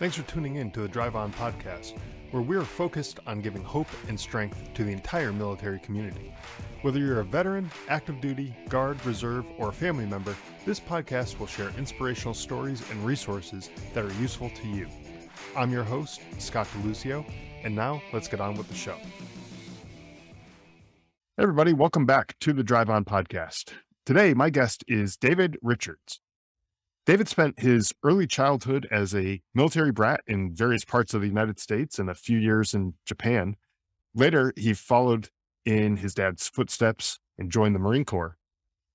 Thanks for tuning in to the Drive On podcast, where we're focused on giving hope and strength to the entire military community. Whether you're a veteran, active duty, guard, reserve, or a family member, this podcast will share inspirational stories and resources that are useful to you. I'm your host, Scott DeLucio, and now let's get on with the show. Hey everybody, welcome back to the Drive On podcast. Today, my guest is David Richards. David spent his early childhood as a military brat in various parts of the United States and a few years in Japan. Later, he followed in his dad's footsteps and joined the Marine Corps.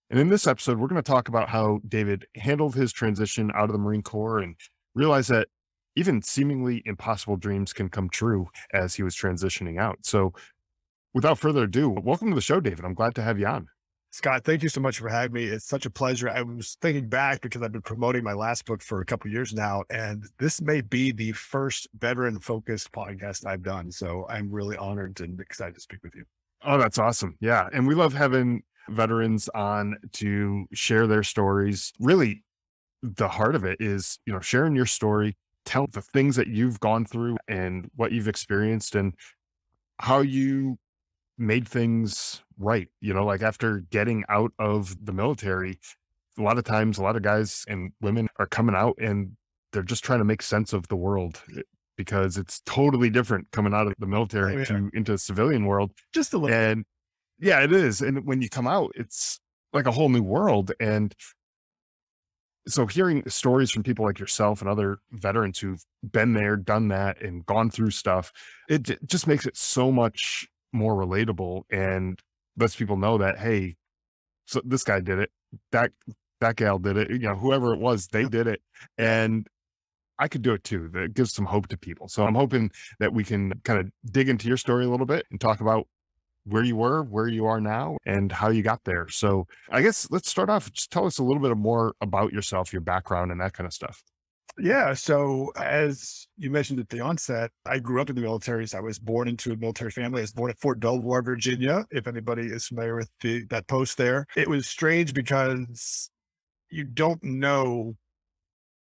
And in this episode, we're going to talk about how David handled his transition out of the Marine Corps and realize that even seemingly impossible dreams can come true as he was transitioning out. So, without further ado, welcome to the show, David. I'm glad to have you on. Scott, thank you so much for having me. It's such a pleasure. I was thinking back because I've been promoting my last book for a couple years now, and this may be the first veteran focused podcast I've done. So I'm really honored and excited to speak with you. Oh, that's awesome. Yeah. And we love having veterans on to share their stories. Really, the heart of it is, you know, sharing your story, tell the things that you've gone through and what you've experienced and how you made things right. You know, like after getting out of the military, a lot of times, a lot of guys and women are coming out and they're just trying to make sense of the world eh, because it's totally different coming out of the military oh, yeah. to into the civilian world. Just a little. And yeah, it is. And when you come out, it's like a whole new world. And so hearing stories from people like yourself and other veterans who've been there, done that, and gone through stuff, it just makes it so much more relatable and lets people know that hey so this guy did it that that gal did it you know whoever it was they did it and i could do it too that gives some hope to people. So i'm hoping that we can kind of dig into your story a little bit and talk about where you were where you are now and how you got there. So i guess let's start off just tell us a little bit more about yourself your background and that kind of stuff yeah. So, as you mentioned at the onset, I grew up in the military. So I was born into a military family. I was born at Fort Belvoir, Virginia. If anybody is familiar with the, that post there, it was strange because you don't know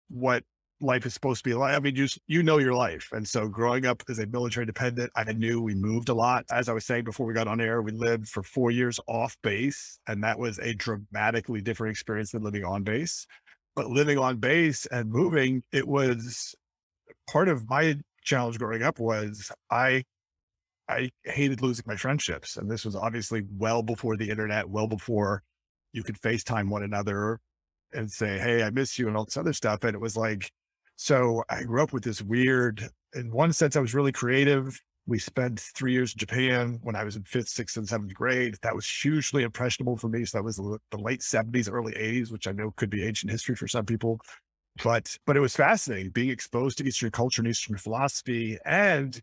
what life is supposed to be like. I mean, you you know your life, and so growing up as a military dependent, I knew we moved a lot. As I was saying before we got on air, we lived for four years off base, and that was a dramatically different experience than living on base but living on base and moving, it was part of my challenge growing up was I I hated losing my friendships. And this was obviously well before the internet, well before you could FaceTime one another and say, Hey, I miss you and all this other stuff. And it was like, so I grew up with this weird, in one sense, I was really creative. We spent three years in Japan when I was in fifth, sixth, and seventh grade. That was hugely impressionable for me. So that was the late 70s, early 80s, which I know could be ancient history for some people. But but it was fascinating being exposed to Eastern culture and Eastern philosophy and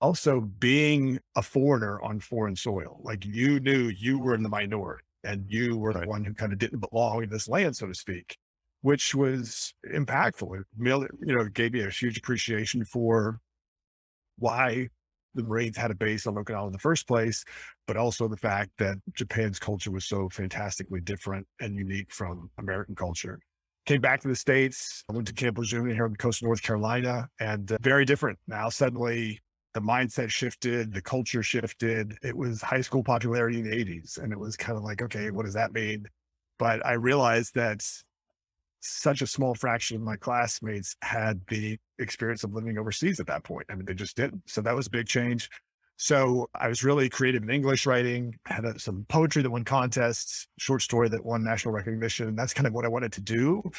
also being a foreigner on foreign soil. Like you knew you were in the minority and you were the one who kind of didn't belong in this land, so to speak, which was impactful. It, you know, gave me a huge appreciation for why the Marines had a base on Okinawa in the first place, but also the fact that Japan's culture was so fantastically different and unique from American culture. Came back to the States, I went to Camp Lejeune here on the coast of North Carolina, and uh, very different. Now, suddenly, the mindset shifted, the culture shifted. It was high school popularity in the 80s. And it was kind of like, okay, what does that mean? But I realized that such a small fraction of my classmates had the experience of living overseas at that point. I mean, they just didn't. So that was a big change. So I was really creative in English writing, had a, some poetry that won contests, short story that won national recognition. That's kind of what I wanted to do.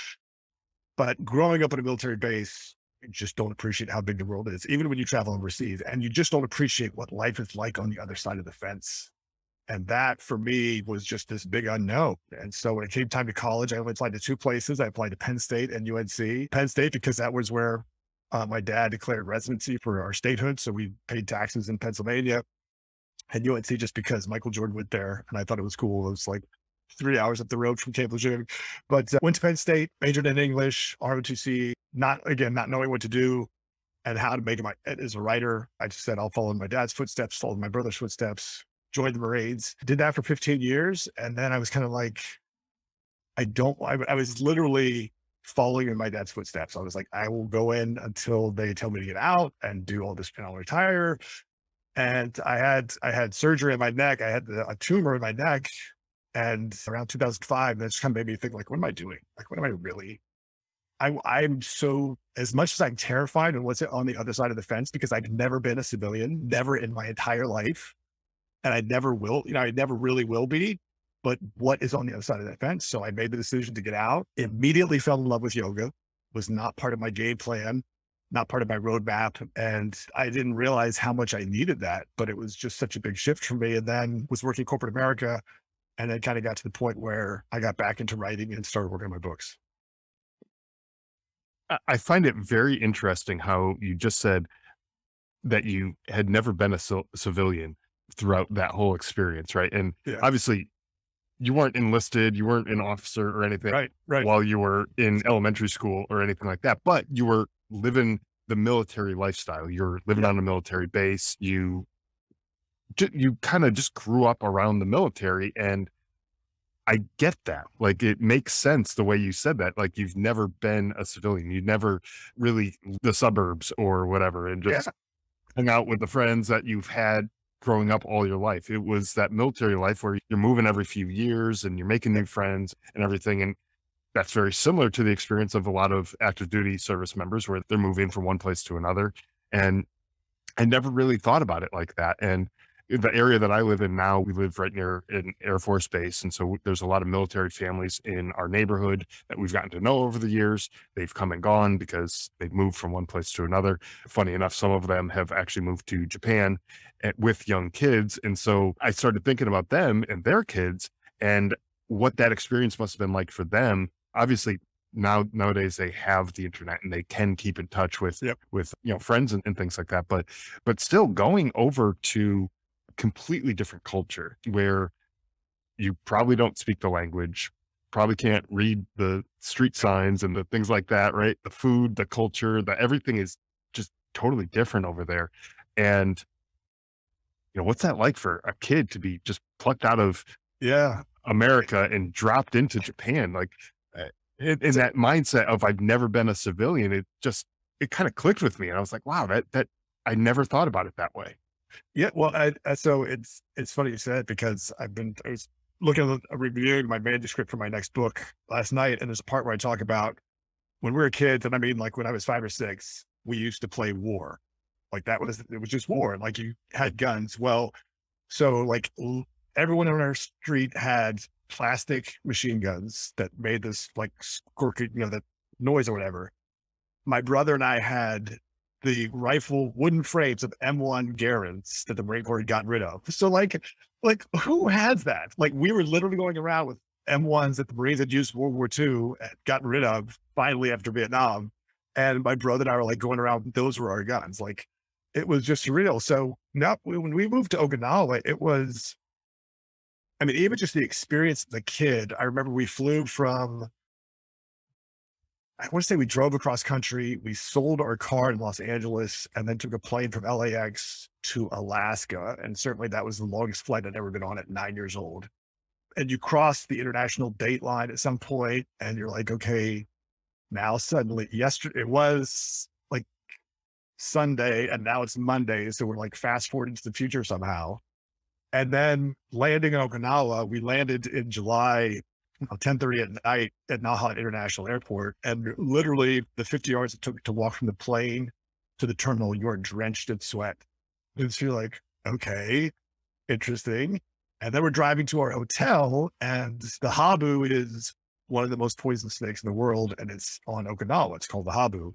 But growing up on a military base, you just don't appreciate how big the world is, even when you travel overseas. And you just don't appreciate what life is like on the other side of the fence. And that for me was just this big unknown. And so when it came time to college, I only applied to two places. I applied to Penn State and UNC. Penn State, because that was where uh, my dad declared residency for our statehood. So we paid taxes in Pennsylvania. And UNC just because Michael Jordan went there and I thought it was cool. It was like three hours up the road from Camp Lejeune. But uh, went to Penn State, majored in English, ROTC, not again, not knowing what to do and how to make it my as a writer. I just said I'll follow in my dad's footsteps, follow my brother's footsteps, joined the Marines, did that for 15 years. And then I was kind of like, I don't, I, I was literally following in my dad's footsteps. I was like, I will go in until they tell me to get out and do all this and I'll retire. And I had I had surgery in my neck. I had a tumor in my neck. And around 2005, that just kind of made me think, like, what am I doing? Like, what am I really? I, I'm so as much as I'm terrified of what's it on the other side of the fence because I've never been a civilian, never in my entire life, and I never will. You know, I never really will be but what is on the other side of that fence? So I made the decision to get out, immediately fell in love with yoga, was not part of my game plan, not part of my roadmap. And I didn't realize how much I needed that, but it was just such a big shift for me. And then was working corporate America. And then kind of got to the point where I got back into writing and started working on my books. I find it very interesting how you just said that you had never been a civilian throughout that whole experience, right? And yeah. obviously, you weren't enlisted, you weren't an officer or anything right, right. while you were in elementary school or anything like that, but you were living the military lifestyle. You're living yeah. on a military base. You you kind of just grew up around the military and I get that. Like it makes sense the way you said that. Like you've never been a civilian. You never really the suburbs or whatever and just yeah. hung out with the friends that you've had growing up all your life. It was that military life where you're moving every few years and you're making new friends and everything. And that's very similar to the experience of a lot of active duty service members where they're moving from one place to another. And I never really thought about it like that. And the area that I live in now, we live right near an Air Force base. And so there's a lot of military families in our neighborhood that we've gotten to know over the years. They've come and gone because they've moved from one place to another. Funny enough, some of them have actually moved to Japan with young kids. And so I started thinking about them and their kids and what that experience must have been like for them. Obviously, now nowadays they have the internet and they can keep in touch with yep. with you know friends and, and things like that but but still going over to completely different culture where you probably don't speak the language, probably can't read the street signs and the things like that, right? The food, the culture, the everything is just totally different over there. And you know, what's that like for a kid to be just plucked out of yeah America and dropped into Japan? Like eh, in, in that mindset of I've never been a civilian, it just it kind of clicked with me. And I was like, wow, that that I never thought about it that way. Yeah, well, I, I, so it's it's funny you said because I've been I was looking at a reviewing my manuscript for my next book last night, and there's a part where I talk about when we were kids, and I mean like when I was five or six, we used to play war, like that was it was just war, like you had guns. Well, so like everyone on our street had plastic machine guns that made this like squirky, you know, that noise or whatever. My brother and I had the rifle wooden frames of M1 Garands that the Marine Corps had gotten rid of. So like, like who has that? Like we were literally going around with M1s that the Marines had used World War II, gotten rid of finally after Vietnam. And my brother and I were like going around, those were our guns. Like it was just real. So now when we moved to Okinawa, it was, I mean, even just the experience of the kid, I remember we flew from I want to say we drove across country. We sold our car in Los Angeles and then took a plane from LAX to Alaska. And certainly that was the longest flight I'd ever been on at nine years old. And you cross the international date line at some point and you're like, okay, now suddenly yesterday it was Sunday and now it's Monday. So we're like fast forward into the future somehow. And then landing in Okinawa, we landed in July 10:30 at night at Naha International Airport, and literally the 50 yards it took to walk from the plane to the terminal, you're drenched in sweat. And so you're like, okay, interesting. And then we're driving to our hotel, and the habu is one of the most poisonous snakes in the world, and it's on Okinawa. It's called the habu.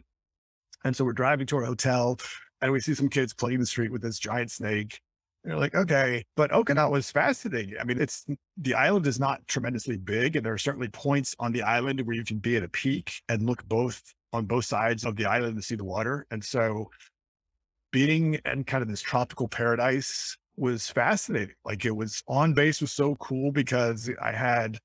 And so we're driving to our hotel, and we see some kids playing in the street with this giant snake. You're like, okay, but Okinawa is fascinating. I mean, it's the island is not tremendously big, and there are certainly points on the island where you can be at a peak and look both on both sides of the island to see the water. And so, being in kind of this tropical paradise was fascinating. Like it was on base was so cool because I had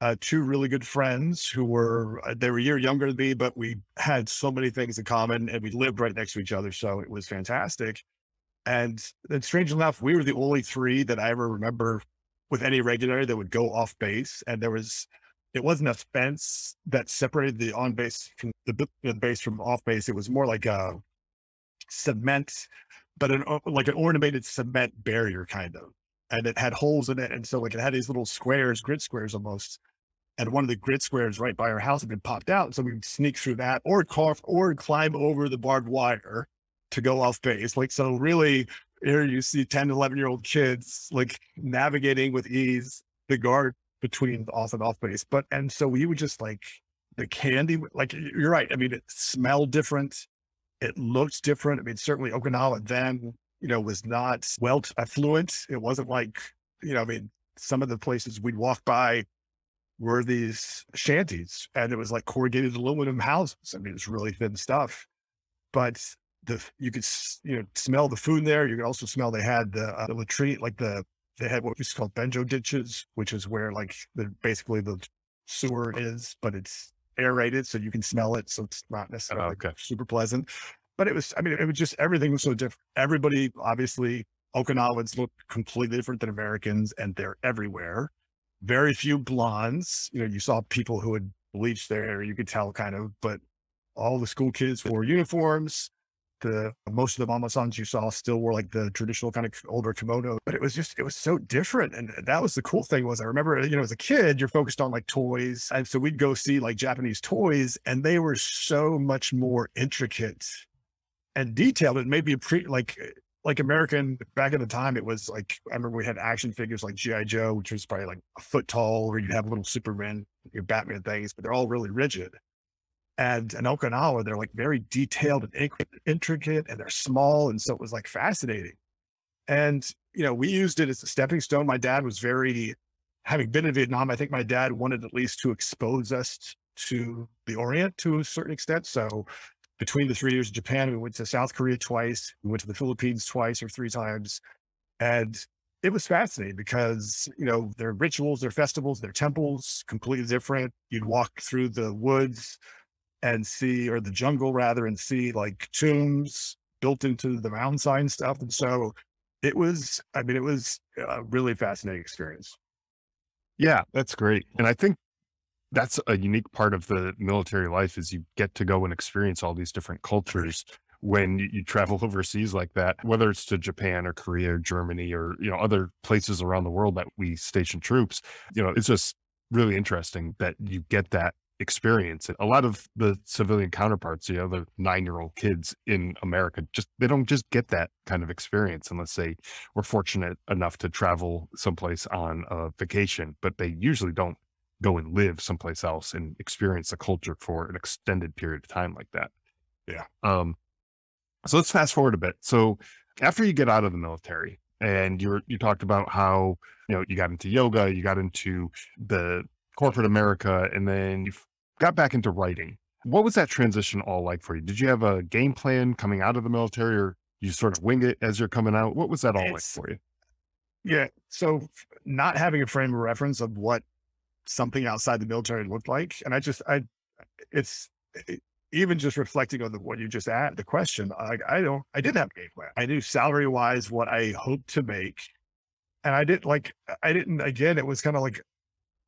uh, two really good friends who were uh, they were a year younger than me, but we had so many things in common, and we lived right next to each other. So it was fantastic. And then strange enough, we were the only three that I ever remember with any regularity that would go off base. And there was it wasn't a fence that separated the on base from the, the base from off base. It was more like a cement, but an like an ornamented cement barrier kind of, and it had holes in it, and so like it had these little squares, grid squares almost. And one of the grid squares right by our house had been popped out, so we would sneak through that, or carve, or climb over the barbed wire to go off base. Like so, really, here you see 10, 11 year old kids like navigating with ease the guard between off and off base. But and so we would just like the candy, like you're right. I mean, it smelled different. It looked different. I mean, certainly Okinawa then, you know, was not well affluent. It wasn't like, you know, I mean, some of the places we'd walk by were these shanties and it was like corrugated aluminum houses. I mean, it's really thin stuff, but the, you could, you know, smell the food there. You could also smell they had the, uh, the latrine, like the they had what was called benjo ditches, which is where like the basically the sewer is, but it's aerated so you can smell it. So it's not necessarily okay. super pleasant. But it was, I mean, it was just everything was so different. Everybody, obviously, Okinawans look completely different than Americans, and they're everywhere. Very few blondes. You know, you saw people who had bleached their hair, you could tell kind of, but all the school kids wore uniforms the most of the mamasans you saw still wore like the traditional kind of older kimono, but it was just it was so different. And uh, that was the cool thing was I remember, you know, as a kid, you're focused on like toys. And so we'd go see like Japanese toys and they were so much more intricate and detailed. It made me pre like uh, like American back in the time, it was like I remember we had action figures like G.I. Joe, which was probably like a foot tall, or you'd have little Superman, your Batman things, but they're all really rigid. And in Okinawa, they're like very detailed and intricate and they're small. And so it was like fascinating. And, you know, we used it as a stepping stone. My dad was very, having been in Vietnam, I think my dad wanted at least to expose us to the Orient to a certain extent. So between the three years in Japan, we went to South Korea twice, we went to the Philippines twice or three times. And it was fascinating because, you know, their rituals, their festivals, their temples, completely different. You'd walk through the woods, and see, or the jungle rather, and see like tombs built into the mountainside stuff. And so it was, I mean, it was a really fascinating experience. Yeah, that's great. And I think that's a unique part of the military life is you get to go and experience all these different cultures when you, you, travel overseas like that, whether it's to Japan or Korea or Germany or, you know, other places around the world that we station troops, you know, it's just really interesting that you get that experience. A lot of the civilian counterparts, you know, the nine year old kids in America, just they don't just get that kind of experience unless they were fortunate enough to travel someplace on a vacation, but they usually don't go and live someplace else and experience a culture for an extended period of time like that. Yeah. Um, so let's fast forward a bit. So after you get out of the military and you're, you talked about how, you know, you got into yoga, you got into the corporate America, and then you got back into writing. What was that transition all like for you? Did you have a game plan coming out of the military or you sort of wing it as you're coming out? What was that all it's, like for you? Yeah. So not having a frame of reference of what something outside the military looked like. And I just, I, it's it, even just reflecting on the, what you just asked, the question, I, I don't, I didn't have a game plan. I knew salary wise what I hoped to make. And I didn't like, I didn't, again, it was kind of like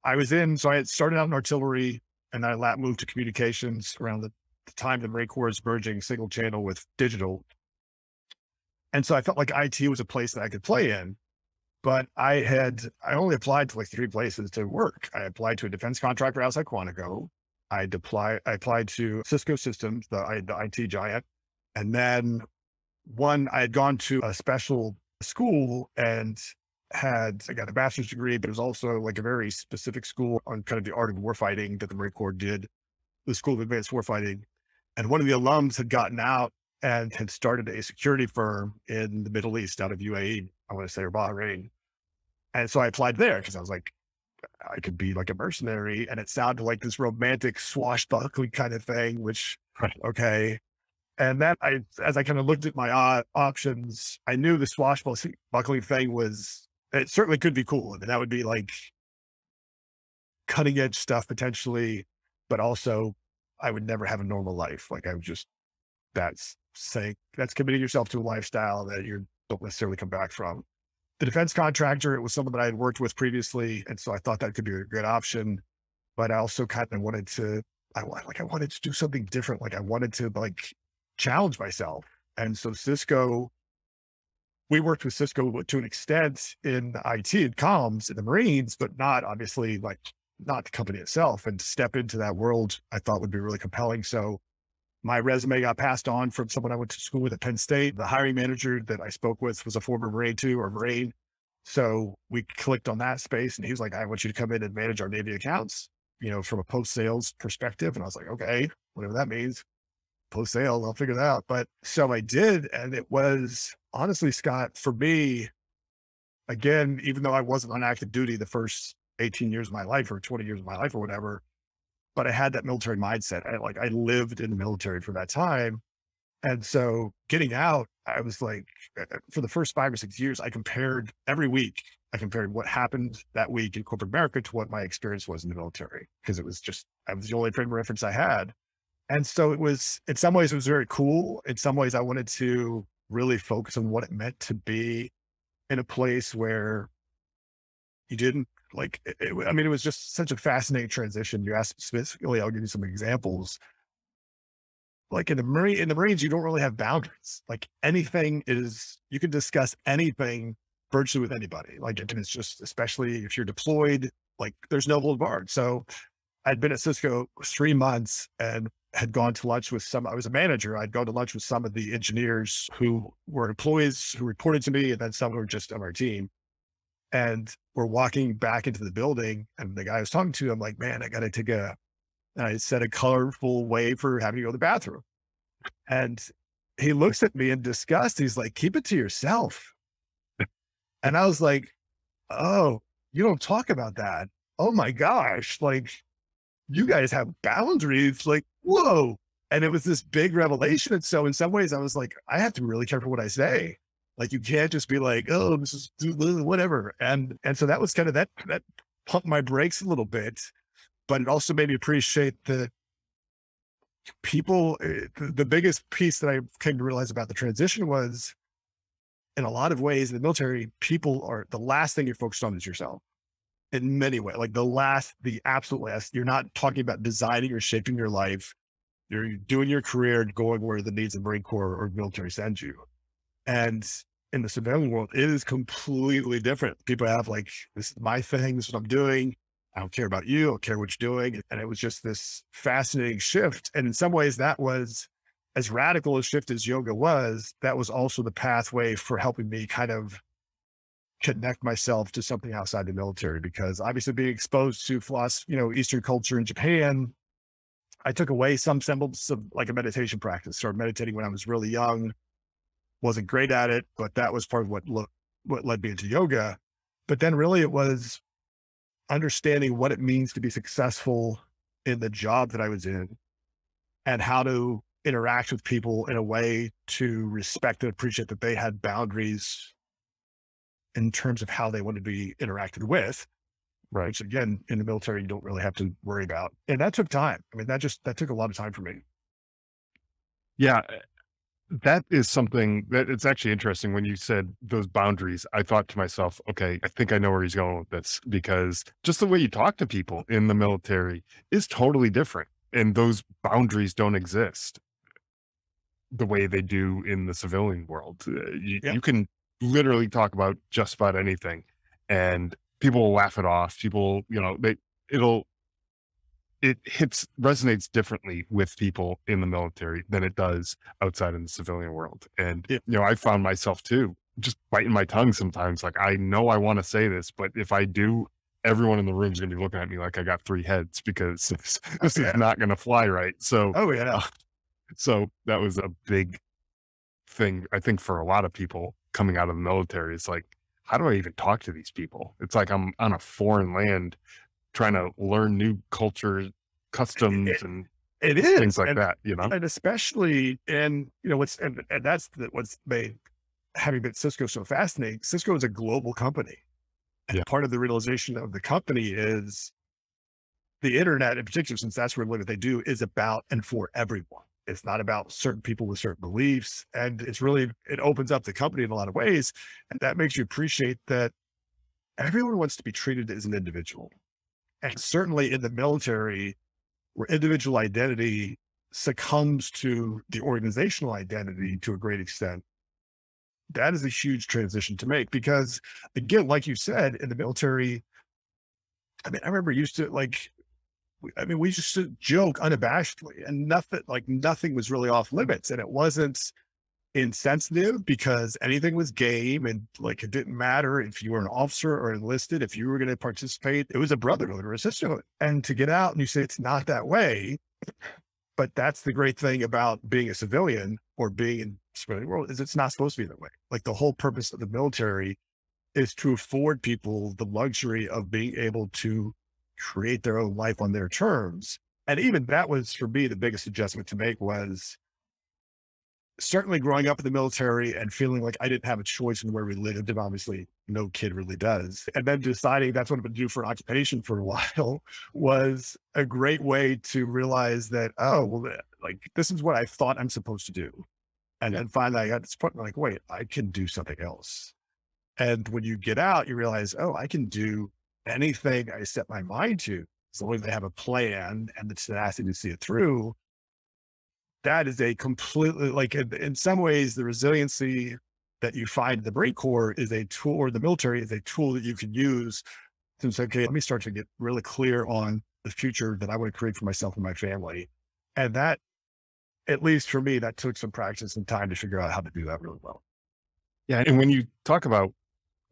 I was in, so I had started out in artillery and I moved to communications around the, the time the Marine Corps was merging single channel with digital. And so I felt like IT was a place that I could play in. But I had, I only applied to like three places to work. I applied to a defense contractor outside Quantico. I applied, I applied to Cisco Systems, the, the IT giant. And then one, I had gone to a special school and had I got a bachelor's degree, but it was also like a very specific school on kind of the art of warfighting that the Marine Corps did, the School of Advanced Warfighting. And one of the alums had gotten out and had started a security firm in the Middle East out of UAE, I want to say, or Bahrain. And so I applied there because I was like, I could be like a mercenary. And it sounded like this romantic swashbuckling kind of thing, which, right. okay. And then I, as I kind of looked at my uh, options, I knew the swashbuckling thing was it certainly could be cool. I mean, that would be like cutting edge stuff potentially, but also I would never have a normal life. Like I would just, that's saying, that's committing yourself to a lifestyle that you don't necessarily come back from. The defense contractor, it was someone that I had worked with previously. And so I thought that could be a good option. but I also kind of wanted to, I like, I wanted to do something different. Like I wanted to like challenge myself. And so Cisco, we worked with Cisco to an extent in IT and comms in the Marines, but not obviously like not the company itself. And to step into that world, I thought would be really compelling. So my resume got passed on from someone I went to school with at Penn State. The hiring manager that I spoke with was a former Marine too, or Marine. So we clicked on that space and he was like, I want you to come in and manage our Navy accounts, you know, from a post sales perspective. And I was like, okay, whatever that means, post sales, I'll figure that out. But so I did. And it was honestly, Scott, for me, again, even though I wasn't on active duty the first 18 years of my life or 20 years of my life or whatever, but I had that military mindset. I like, I lived in the military for that time. And so getting out, I was like, uh, uh, for the first five or six years, I compared every week. I compared what happened that week in corporate America to what my experience was in the military because it was just, I was the only frame of reference I had. And so it was, in some ways, it was very cool. In some ways, I wanted to really focus on what it meant to be in a place where you didn't like, it, I mean, it was just such a fascinating transition. You asked specifically, I'll give you some examples. Like in the Marine, in the Marines, you don't really have boundaries. Like anything is, you can discuss anything virtually with anybody. Like, and it's just, especially if you're deployed, like there's no hold barred. So I'd been at Cisco three months and had gone to lunch with some, I was a manager. I'd gone to lunch with some of the engineers who were employees who reported to me and then some who were just on our team. And we're walking back into the building and the guy I was talking to, I'm like, man, I got to take a, and I set a colorful way for having to go to the bathroom. And he looks at me in disgust. He's like, keep it to yourself. and I was like, oh, you don't talk about that. Oh my gosh. Like you guys have boundaries. Like, whoa. And it was this big revelation. And so in some ways I was like, I have to be really careful what I say like you can't just be like, oh, is whatever. And and so that was kind of that that pumped my brakes a little bit, but it also made me appreciate that people. Eh, the biggest piece that I came to realize about the transition was, in a lot of ways, in the military, people are the last thing you're focused on is yourself. In many ways, like the last, the absolute last. You're not talking about designing or shaping your life. You're doing your career and going where the needs of Marine Corps or military send you. And in the civilian world, it is completely different. People have like, this is my thing, this is what I'm doing. I don't care about you, I don't care what you're doing. And it was just this fascinating shift. And in some ways, that was as radical a shift as yoga was, that was also the pathway for helping me kind of connect myself to something outside the military. Because obviously being exposed to philosophy, you know, Eastern culture in Japan, I took away some semblance of like a meditation practice. Started meditating when I was really young wasn't great at it, but that was part of what lo- what led me into yoga. But then really it was understanding what it means to be successful in the job that I was in and how to interact with people in a way to respect and appreciate that they had boundaries in terms of how they wanted to be interacted with. Right. Which again, in the military, you don't really have to worry about. And that took time. I mean, that just, that took a lot of time for me. Yeah that is something that it's actually interesting when you said those boundaries. I thought to myself, okay, I think I know where he's going with this because just the way you talk to people in the military is totally different. And those boundaries don't exist the way they do in the civilian world. Uh, you, yeah. you can literally talk about just about anything and people will laugh it off. People, you know, they, it'll, it hits resonates differently with people in the military than it does outside in the civilian world. And yeah. you know, I found myself too just biting my tongue sometimes. Like I know I want to say this, but if I do, everyone in the room is going to be looking at me like I got three heads because this, this yeah. is not going to fly right. So, oh yeah. Uh, so that was a big thing, I think, for a lot of people coming out of the military. It's like, how do I even talk to these people? It's like I'm on a foreign land trying to learn new cultures, customs, it, and it is things like and, that. You know, and especially in you know what's and, and that's the, what's made having been Cisco so fascinating. Cisco is a global company, and yeah. part of the realization of the company is the internet, in particular, since that's really what they do, is about and for everyone. It's not about certain people with certain beliefs. And it's really, it opens up the company in a lot of ways. And that makes you appreciate that everyone wants to be treated as an individual And certainly in the military, where individual identity succumbs to the organizational identity to a great extent, that is a huge transition to make because, again, like you said, in the military, I mean, I remember used to like, I mean, we used to joke unabashedly and nothing, like nothing was really off limits. And it wasn't insensitive because anything was game and like it didn't matter if you were an officer or enlisted, if you were going to participate, it was a brotherhood or a sisterhood. And to get out and you say it's not that way, but that's the great thing about being a civilian or being in civilian world is it's not supposed to be that way. Like the whole purpose of the military is to afford people the luxury of being able to create their own life on their terms. And even that was for me the biggest adjustment to make was certainly growing up in the military and feeling like I didn't have a choice in where we lived, and obviously no kid really does. And then deciding that's what I'm going to do for an occupation for a while was a great way to realize that, oh, well, eh, like this is what I thought I'm supposed to do. And then finally I got this point like, wait, I can do something else. And when you get out, you realize, oh, I can do anything I set my mind to. As long as I have a plan and the tenacity to see it through, that is a completely like in, in, some ways the resiliency that you find in the Marine Corps is a tool or the military is a tool that you can use to say, okay, let me start to get really clear on the future that I want to create for myself and my family. And that, at least for me, that took some practice and time to figure out how to do that really well. Yeah. And when you talk about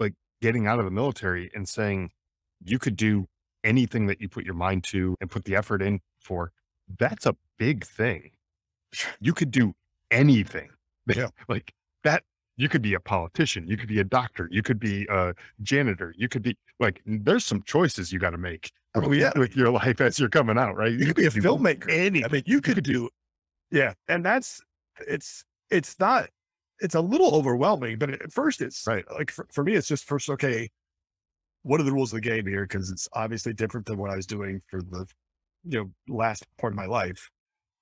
like getting out of the military and saying you could do anything that you put your mind to and put the effort in for, that's a big thing you could do anything. Yeah. like that. You could be a politician. You could be a doctor. You could be a janitor. You could be like, there's some choices you got to make. Oh yeah, with your life as you're coming out, right? You, you could be a filmmaker. Any, I mean, you could, you could do, yeah. And that's it's it's not it's a little overwhelming, but at first it's right. Like for, for me, it's just first okay. What are the rules of the game here? Because it's obviously different than what I was doing for the you know last part of my life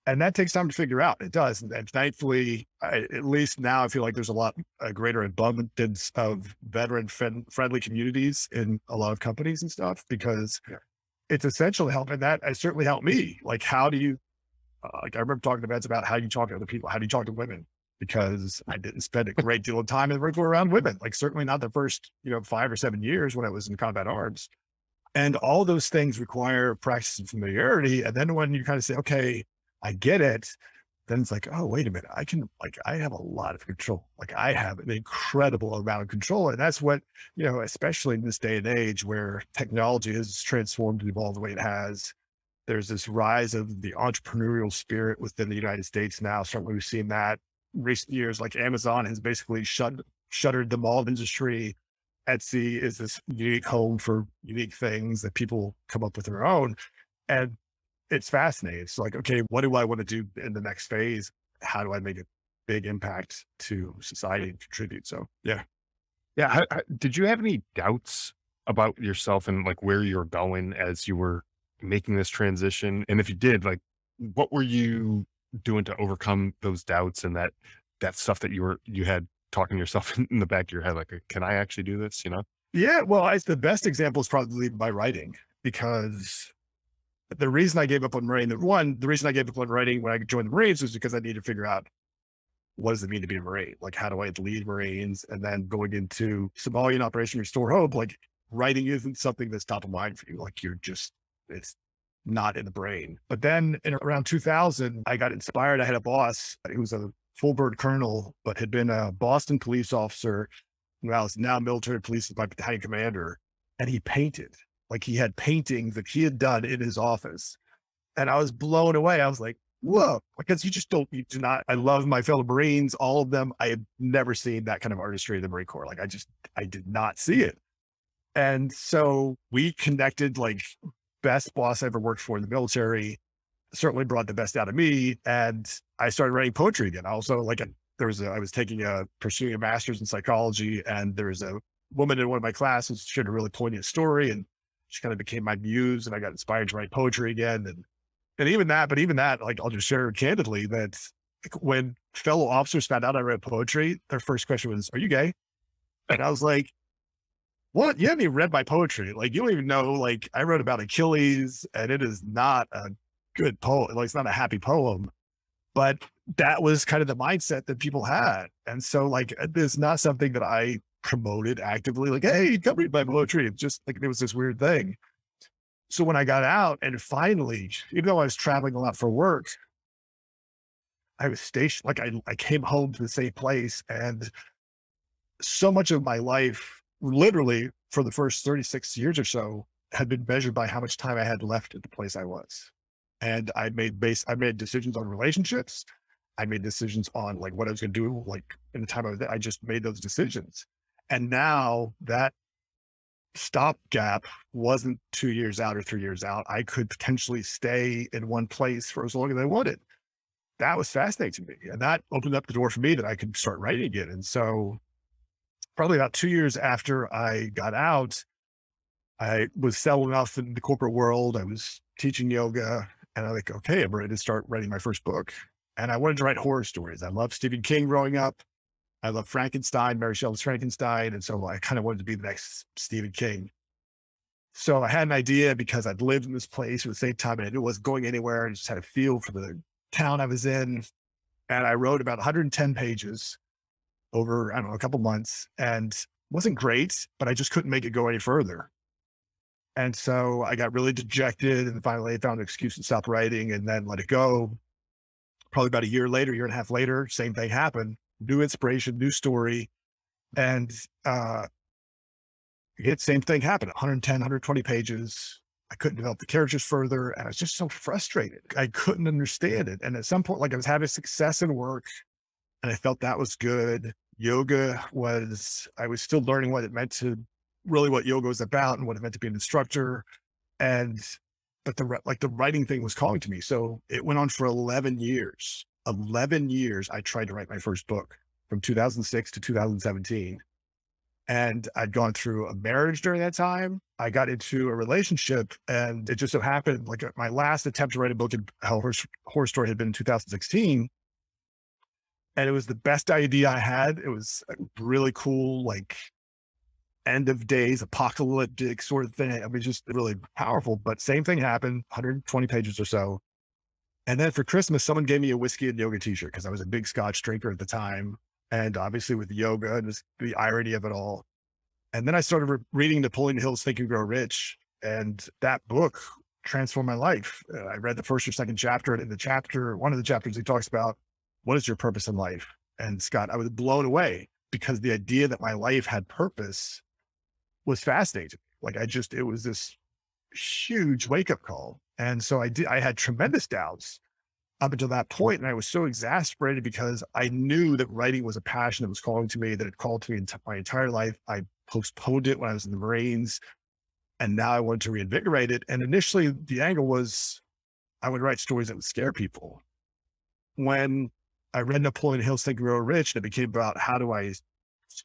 and that takes time to figure out. It does, and, and thankfully, I, at least now, I feel like there's a lot a greater abundance of veteran friendly communities in a lot of companies and stuff because yeah. it's essential help, and that it certainly helped me. Like, how do you? Uh, like, I remember talking to vets about how do you talk to other people, how do you talk to women? Because I didn't spend a great deal of time in the around women. Like, certainly not the first, you know, five or seven years when I was in combat arms. And all those things require practice and familiarity. And then when you kind of say, okay, I get it, then it's like, oh, wait a minute, I can like I have a lot of control. Like I have an incredible amount of control. And that's what, you know, especially in this day and age where technology has transformed and evolved the way it has. There's this rise of the entrepreneurial spirit within the United States now. Certainly we've seen that recent years, like Amazon has basically shut shuttered the mall industry. Etsy is this unique home for unique things that people come up with their own. And it's fascinating. It's like, okay, what do I want to do in the next phase? How do I make a big impact to society and contribute? So, yeah. Yeah. How, how, did you have any doubts about yourself and like where you're going as you were making this transition? And if you did, like, what were you doing to overcome those doubts and that, that stuff that you were, you had talking to yourself in the back of your head, like, uh, can I actually do this? You know? Yeah. Well, I, the best example is probably by writing because the reason I gave up on Marine, the one, the reason I gave up on writing when I joined the Marines was because I needed to figure out what does it mean to be a Marine? Like, how do I lead Marines? And then going into Somalian Operation Restore Hope, like writing isn't something that's top of mind for you. Like you're just, it's not in the brain. But then in around 2000, I got inspired. I had a boss uh, who was a full bird colonel, but had been a Boston police officer. Well, is now military police my battalion commander. And he painted like he had paintings that he had done in his office. And I was blown away. I was like, whoa, because you just don't, you do not, I love my fellow Marines, all of them. I had never seen that kind of artistry in the Marine Corps. Like I just, I did not see it. And so we connected like best boss I ever worked for in the military, certainly brought the best out of me. And I started writing poetry again. Also like a, there was a, I was taking a, pursuing a master's in psychology and there was a woman in one of my classes, she had a really poignant story. And she kind of became my muse and I got inspired to write poetry again. And, and even that, but even that, like I'll just share candidly that when fellow officers found out I read poetry, their first question was, are you gay? And I was like, What? You haven't even read my poetry. Like, you don't even know, like, I wrote about Achilles and it is not a good poem. Like, it's not a happy poem. But that was kind of the mindset that people had. And so, like, there's not something that I promoted actively, like, hey, come read my poetry. It's just like, it was this weird thing. So when I got out and finally, even though I was traveling a lot for work, I was stationed, like I, I came home to the same place. And so much of my life, literally for the first 36 years or so, had been measured by how much time I had left at the place I was. And I made base, I made decisions on relationships. I made decisions on like what I was going to do, like in the time I was there. I just made those decisions. And now that stopgap wasn't two years out or three years out. I could potentially stay in one place for as long as I wanted. That was fascinating to me. And that opened up the door for me that I could start writing again. And so, probably about two years after I got out, I was settling off in the corporate world. I was teaching yoga and I'm like, okay, I'm ready to start writing my first book. And I wanted to write horror stories. I loved Stephen King growing up. I love Frankenstein, Mary Shelley's Frankenstein. And so I kind of wanted to be the next Stephen King. So I had an idea because I'd lived in this place at the same time and it wasn't going anywhere. I just had a feel for the town I was in. And I wrote about 110 pages over, I don't know, a couple months and wasn't great, but I just couldn't make it go any further. And so I got really dejected and finally I found an excuse to stop writing and then let it go. Probably about a year later, year and a half later, same thing happened new inspiration, new story. And uh same thing happened 110, 120 pages. I couldn't develop the characters further. And I was just so frustrated. I couldn't understand it. And at some point, like I was having success in work and I felt that was good. Yoga was, I was still learning what it meant to really what yoga was about and what it meant to be an instructor. And, but the, like the writing thing was calling to me. So it went on for 11 years 11 years, I tried to write my first book from 2006 to 2017. And I'd gone through a marriage during that time. I got into a relationship and it just so happened like uh, my last attempt to write a book in Hell Horse, Horror Story had been in 2016. And it was the best idea I had. It was really cool, like end of days, apocalyptic sort of thing. I mean, just really powerful. But same thing happened, 120 pages or so. And then for Christmas, someone gave me a whiskey and yoga t-shirt because I was a big scotch drinker at the time. And obviously with yoga and the irony of it all. And then I started re- reading Napoleon Hill's Think and Grow Rich. And that book transformed my life. Uh, I read the first or second chapter. And in the chapter, one of the chapters, he talks about what is your purpose in life? And Scott, I was blown away because the idea that my life had purpose was fascinating. Like I just, it was this huge wake up call. And so I did, I had tremendous doubts up until that point, And I was so exasperated because I knew that writing was a passion that was calling to me, that it called to me my entire life. I postponed it when I was in the Marines. And now I wanted to reinvigorate it. And initially the angle was I would write stories that would scare people. When I read Napoleon Hill's Think and Grow Rich, and it became about how do I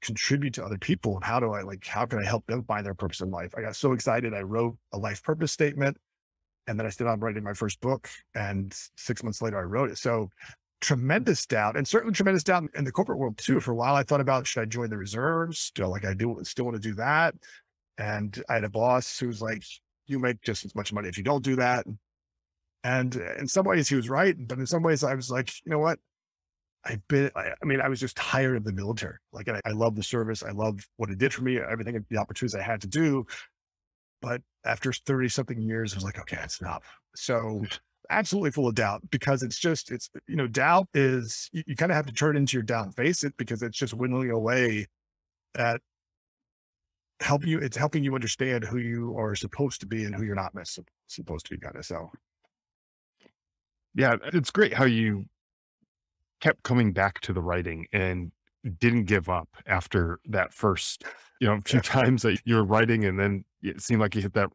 contribute to other people and how do I like how can I help them find their purpose in life? I got so excited. I wrote a life purpose statement and then I started on writing my first book. And six months later, I wrote it. So mm. tremendous doubt, and certainly tremendous doubt in the corporate world too. For a while, I thought about should I join the reserves? Still, like I do, still want to do that. And I had a boss who was like, "You make just as much money if you don't do that." And uh, in some ways, he was right, but in some ways, I was like, you know what? I've been, I, I mean, I was just tired of the military. Like, I, I love the service. I love what it did for me, everything, the opportunities I had to do. But after 30 something years, I was like, okay, it's enough. So absolutely full of doubt because it's just, it's, you know, doubt is, you, you kind of have to turn into your doubt and face it because it's just whittling away at help you, it's helping you understand who you are supposed to be and who you're not supposed to be kind of. So. Yeah. It's great how you kept coming back to the writing and didn't give up after that first, you know, a few times that you were writing and then it seemed like you hit that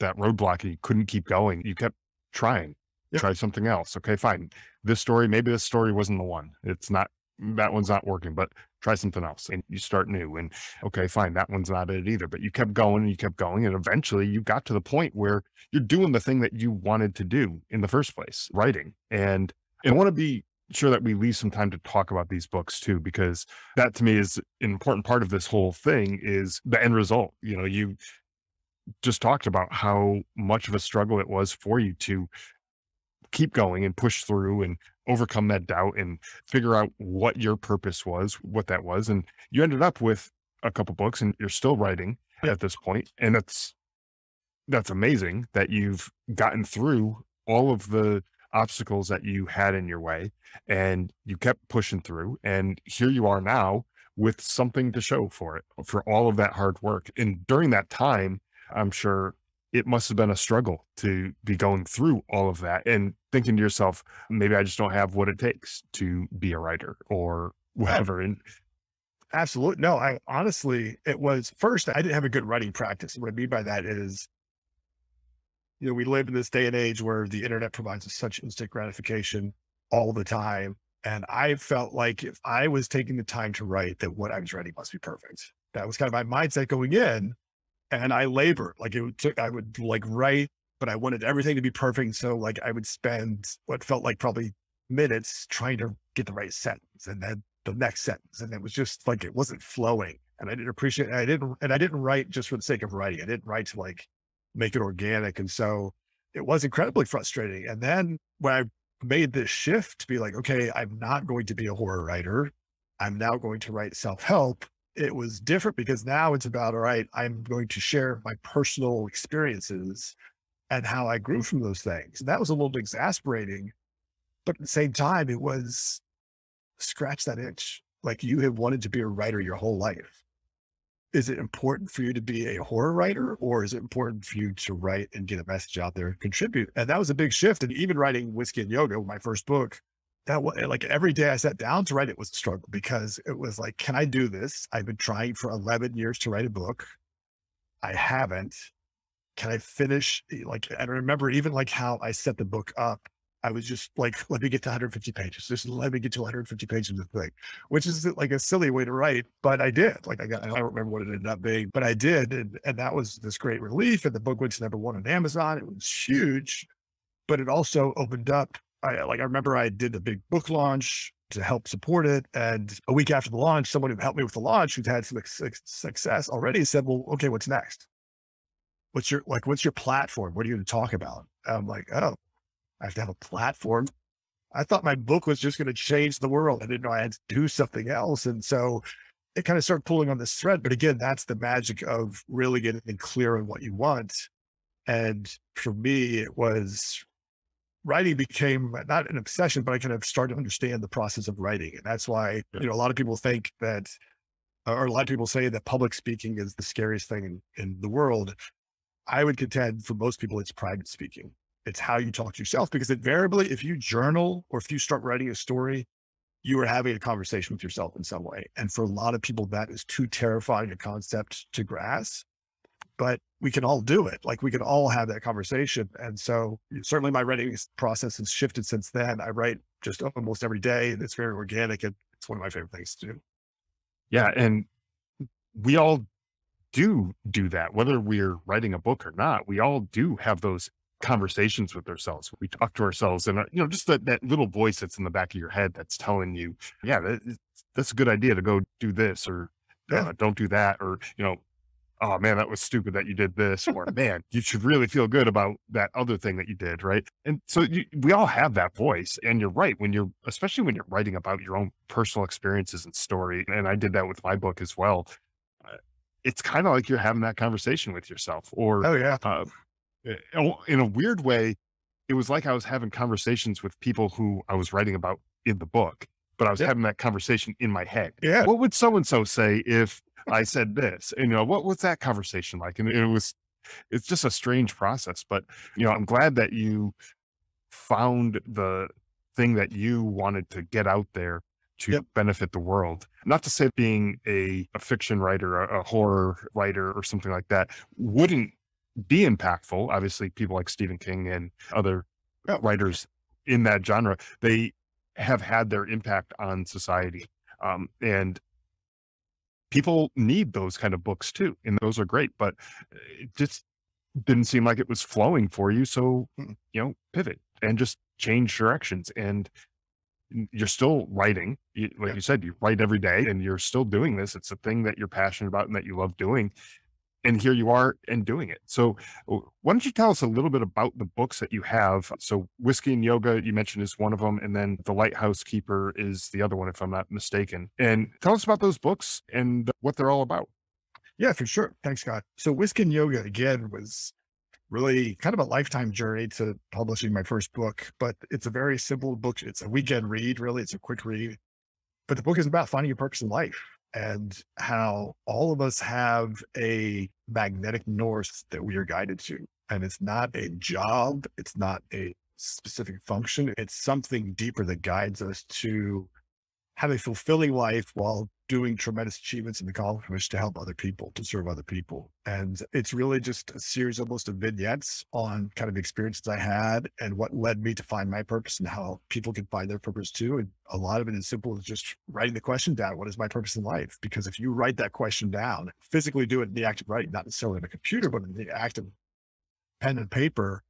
that roadblock and you couldn't keep going. You kept trying. Yep. Try something else. Okay, fine. This story, maybe this story wasn't the one. It's not that one's not working, but try something else and you start new. And okay, fine, that one's not it either. But you kept going and you kept going. And eventually you got to the point where you're doing the thing that you wanted to do in the first place, writing. And I want to be sure that we leave some time to talk about these books too, because that to me is an important part of this whole thing is the end result. You know, you just talked about how much of a struggle it was for you to keep going and push through and overcome that doubt and figure out what your purpose was, what that was. And you ended up with a couple books and you're still writing at this point. And that's that's amazing that you've gotten through all of the obstacles that you had in your way and you kept pushing through. And here you are now with something to show for it, for all of that hard work. And during that time, I'm sure it must have been a struggle to be going through all of that and thinking to yourself, maybe I just don't have what it takes to be a writer or whatever. And absolutely no, I honestly, it was first, I didn't have a good writing practice. What I mean by that is, you know, we live in this day and age where the internet provides such instant gratification all the time. And I felt like if I was taking the time to write, that what I was writing must be perfect. That was kind of my mindset going in and I labored like it took, I would like write, but I wanted everything to be perfect. So like I would spend what felt like probably minutes trying to get the right sentence and then the next sentence. And it was just like, it wasn't flowing and I didn't appreciate it. I didn't, and I didn't write just for the sake of writing. I didn't write to like make it organic. And so it was incredibly frustrating. And then when I made this shift to be like, okay, I'm not going to be a horror writer. I'm now going to write self-help it was different because now it's about, all right, I'm going to share my personal experiences and how I grew from those things. And that was a little exasperating, but at the same time, it was scratch that itch. Like you have wanted to be a writer your whole life. Is it important for you to be a horror writer or is it important for you to write and get a message out there and contribute? And that was a big shift. And even writing Whiskey and Yoga, my first book, that was like every day I sat down to write it was a struggle because it was like, can I do this? I've been trying for 11 years to write a book. I haven't. Can I finish? Eh, like, I remember even like how I set the book up. I was just like, let me get to 150 pages. Just let me get to 150 pages of the thing, which is like a silly way to write, but I did. Like, I got, I don't remember what it ended up being, but I did. And, and that was this great relief. And the book went to number one on Amazon. It was huge, but it also opened up I like I remember I did a big book launch to help support it. And a week after the launch, someone who helped me with the launch, who's had some success already, said, "Well, okay, what's next? What's your like? What's your platform? What are you going to talk about?" I'm like, "Oh, I have to have a platform." I thought my book was just going to change the world. I didn't know I had to do something else, and so it kind of started pulling on this thread. But again, that's the magic of really getting clear on what you want. And for me, it was writing became not an obsession, but I kind of started to understand the process of writing. And that's why, you know, a lot of people think that, or a lot of people say that public speaking is the scariest thing in, in the world. I would contend for most people, it's private speaking. It's how you talk to yourself because invariably, if you journal or if you start writing a story, you are having a conversation with yourself in some way. And for a lot of people, that is too terrifying a concept to grasp but we can all do it. Like we can all have that conversation. And so certainly my writing process has shifted since then. I write just almost every day and it's very organic and it's one of my favorite things to do. Yeah. And we all do do that, whether we're writing a book or not, we all do have those conversations with ourselves. We talk to ourselves and, uh, you know, just that, that little voice that's in the back of your head that's telling you, yeah, that, that's a good idea to go do this or yeah. uh, don't do that. Or, you know, oh man, that was stupid that you did this, or man, you should really feel good about that other thing that you did, right? And so you, we all have that voice, and you're right when you're, especially when you're writing about your own personal experiences and story. And I did that with my book as well. Uh, it's kind of like you're having that conversation with yourself, or oh yeah, uh, in a weird way, it was like I was having conversations with people who I was writing about in the book, but I was yeah. having that conversation in my head. Yeah, what would so and so say if I said this, and you know, what was that conversation like? And it was, it's just a strange process, but you know, I'm glad that you found the thing that you wanted to get out there to yep. benefit the world. Not to say being a, a fiction writer, a, a, horror writer, or something like that wouldn't be impactful. Obviously, people like Stephen King and other yep. writers in that genre, they have had their impact on society. Um, and people need those kind of books too. And those are great, but uh, it just didn't seem like it was flowing for you. So, mm, you know, pivot and just change directions. And you're still writing. Like Yeah. you said, you write every day and you're still doing this. It's a thing that you're passionate about and that you love doing. And here you are and doing it. So, why don't you tell us a little bit about the books that you have? So, Whiskey and Yoga, you mentioned, is one of them. And then The Lighthouse Keeper is the other one, if I'm not mistaken. And tell us about those books and what they're all about. Yeah, for sure. Thanks, Scott. So Whiskey and Yoga again was really kind of a lifetime journey to publishing my first book, but it's a very simple book. It's a weekend read, really. It's a quick read. But the book is about finding your purpose in life and how all of us have a magnetic north that we are guided to. And it's not a mm-hmm. job, it's not a specific function, it's something deeper that guides us to have a fulfilling life while doing tremendous achievements and accomplishments to help other people, to serve other people. And it's really just a series almost of vignettes on kind of experiences I had and what led me to find my purpose and how people can find their purpose too. And a lot of it is simple as just writing the question down. What is my purpose in life? Because if you write that question down, physically do it in the act of writing, not necessarily on a computer, but in the act of pen and paper,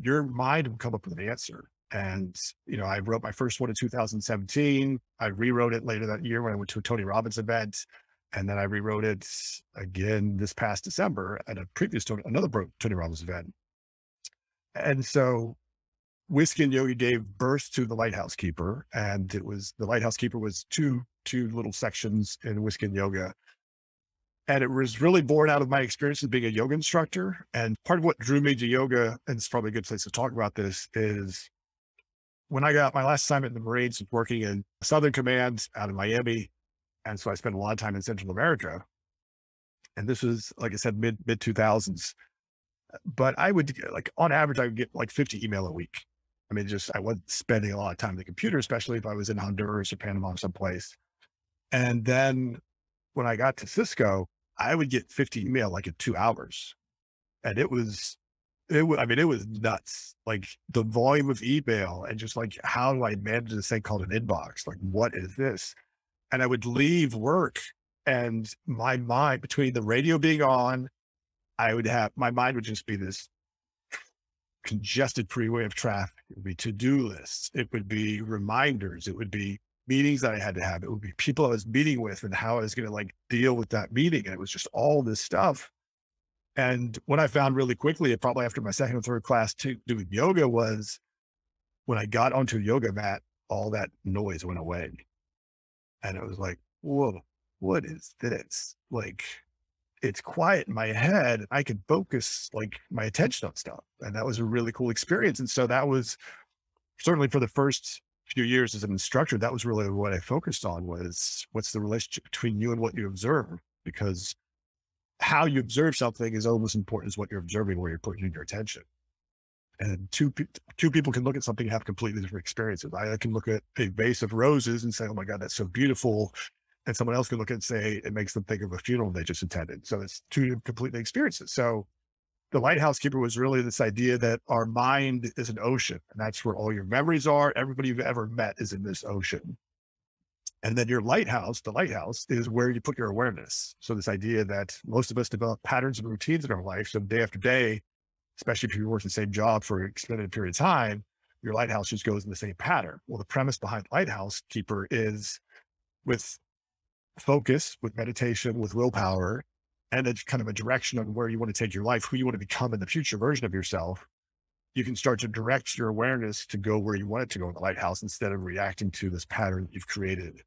your mind will come up with an answer. And, you know, I wrote my first one in 2017. I rewrote it later that year when I went to a Tony Robbins event. And then I rewrote it again this past December at a previous Tony, another Tony Robbins event. And so Whiskey and Yoga gave birth to the Lighthouse Keeper. And it was the Lighthouse Keeper was two, two little sections in Whiskey and Yoga. And it was really born out of my experience as being a yoga instructor. And part of what drew me to yoga, and it's probably a good place to talk about this, is when I got my last assignment in the Marines, was working in Southern Command out of Miami, and so I spent a lot of time in Central America. And this was, like I said, mid mid two thousands. But I would like on average, I would get like fifty email a week. I mean, just I wasn't spending a lot of time on the computer, especially if I was in Honduras or Panama or someplace. And then when I got to Cisco, I would get fifty email like in two hours, and it was it was, I mean, it was nuts. Like the volume of email and just like, how do I manage this thing called an inbox? Like, what is this? And I would leave work and my mind between the radio being on, I would have, my mind would just be this congested freeway of traffic. It would be to-do lists. It would be reminders. It would be meetings that I had to have. It would be people I was meeting with and how I was going to like deal with that meeting. And it was just all this stuff. And what I found really quickly, probably after my second or third class to doing yoga, was when I got onto a yoga mat, all that noise went away. And it was like, whoa, what is this? Like, it's quiet in my head. I can focus like my attention on stuff. And that was a really cool experience. And so that was certainly for the first few years as an instructor, that was really what I focused on was what's the relationship between you and what you observe? Because how you observe something is almost important as what you're observing, where you're putting your attention. And two pe- two people can look at something and have completely different experiences. I can look at a vase of roses and say, "Oh my God, that's so beautiful," and someone else can look at and say it makes them think of a funeral they just attended. So it's two completely experiences. So the lighthouse keeper was really this idea that our mind is an ocean, and that's where all your memories are. Everybody you've ever met is in this ocean. And then your lighthouse, the lighthouse, is where you put your awareness. So this idea that most of us develop patterns and routines in our life. So day after day, especially if you work the same job for an extended period of time, your lighthouse just goes in the same pattern. Well, the premise behind lighthouse keeper is with focus, with meditation, with willpower, and it's kind of a direction on where you want to take your life, who you want to become in the future version of yourself. You can start to direct your awareness to go where you want it to go in the lighthouse instead of reacting to this pattern that you've created.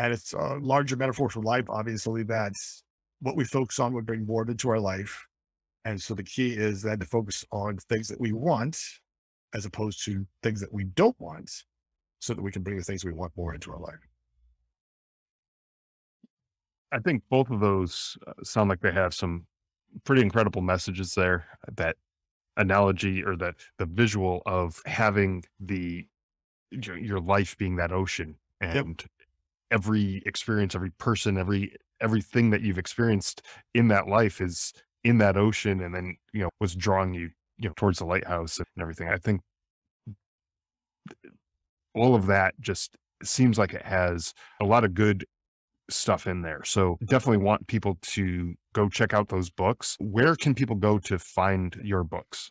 And it's a larger metaphor for life, obviously, that's what we focus on would bring more into our life. And so the key is then to focus on things that we want as opposed to things that we don't want so that we can bring the things we want more into our life. I think both of those uh, sound like they have some pretty incredible messages there. That analogy or that the visual of having the your, your life being that ocean and every experience, every person, every everything that you've experienced in that life is in that ocean, and then you know was drawing you you know towards the lighthouse and everything. I think all of that just seems like it has a lot of good stuff in there. So definitely want people to go check out those books. Where can people go to find your books?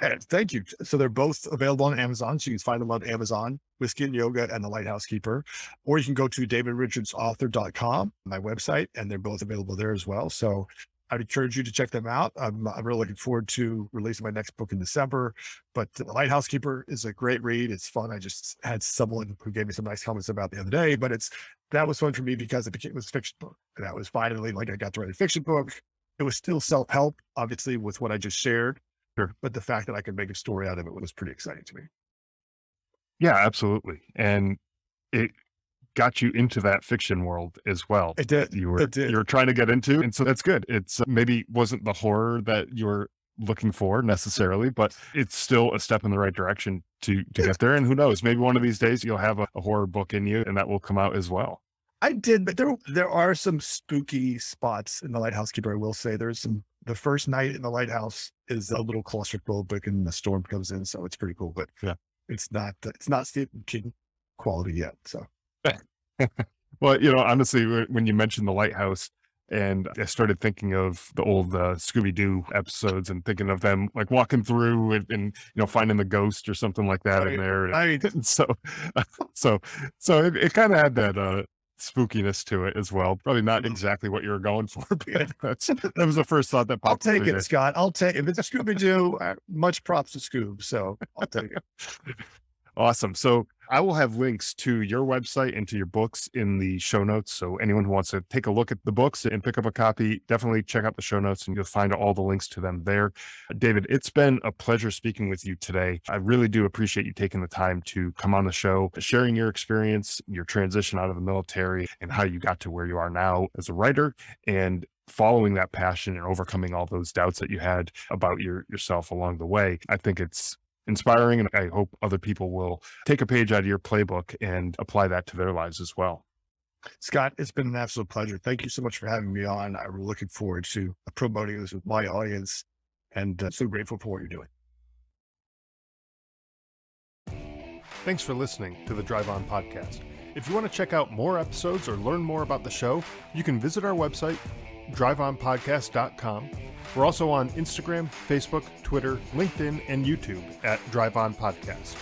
Thank you. So they're both available on Amazon. So you can find them on Amazon, Whiskey and Yoga and The Lighthouse Keeper. Or you can go to davidrichardsauthor.com, my website, and they're both available there as well. So I'd encourage you to check them out. I'm, I'm really looking forward to releasing my next book in December. But The Lighthouse Keeper is a great read. It's fun. I just had someone who gave me some nice comments about the other day, but it's that was fun for me because it became was a fiction book. And that was finally like I got to write a fiction book. It was still self help, obviously, with what I just shared. Sure. But the fact that I could make a story out of it was pretty exciting to me. Yeah, absolutely. And it got you into that fiction world as well. It did. You were did. you were trying to get into, and so that's good. It's uh, maybe wasn't the horror that you were looking for necessarily, but it's still a step in the right direction to to get there. And who knows, maybe one of these days you'll have a, a horror book in you, and that will come out as well. I did, but there there are some spooky spots in the Lighthouse Keeper. I will say there's some. The first night in the lighthouse is a little claustrophobic, and the storm comes in, so it's pretty cool. But Yeah. it's not it's not Stephen King quality yet. So Well, you know, honestly, when you mentioned the lighthouse, and I started thinking of the old uh, Scooby Doo episodes, and thinking of them like walking through and, and you know finding the ghost or something like that Right. in there. I and so, so, so it, it kind of had that uh, spookiness to it as well. Probably not Mhm. exactly what you were going for, but that's that was the first thought that popped. I'll take it, Scott. I'll take if it's a Scooby Doo. Much props to Scoob. So I'll take it. Awesome. So I will have links to your website and to your books in the show notes. So anyone who wants to take a look at the books and pick up a copy, definitely check out the show notes and you'll find all the links to them there. David, it's been a pleasure speaking with you today. I really do appreciate you taking the time to come on the show, sharing your experience, your transition out of the military, and how you got to where you are now as a writer and following that passion and overcoming all those doubts that you had about your yourself along the way. I think it's inspiring and I hope other people will take a page out of your playbook and apply that to their lives as well. Scott, it's been an absolute pleasure. Thank you so much for having me on. I'm looking forward to promoting this with my audience, and uh, so grateful for what you're doing. Thanks for listening to the Drive On podcast. If you want to check out more episodes or learn more about the show, you can visit our website, driveonpodcast.com. We're also on Instagram, Facebook, Twitter, LinkedIn, and YouTube at Drive On Podcast.